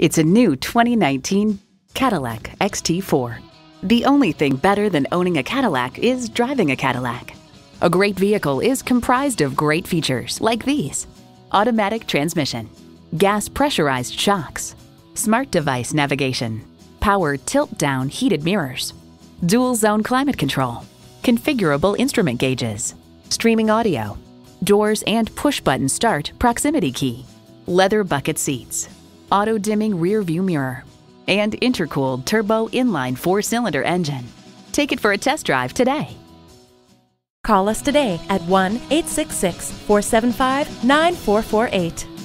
It's a new 2019 Cadillac XT4. The only thing better than owning a Cadillac is driving a Cadillac. A great vehicle is comprised of great features like these automatic transmission, gas pressurized shocks, smart device navigation, power tilt down heated mirrors, dual zone climate control, configurable instrument gauges, streaming audio, doors and push button start proximity key, leather bucket seats, auto dimming rear view mirror, and intercooled turbo inline four cylinder engine. Take it for a test drive today. Call us today at 1 866 475 9448.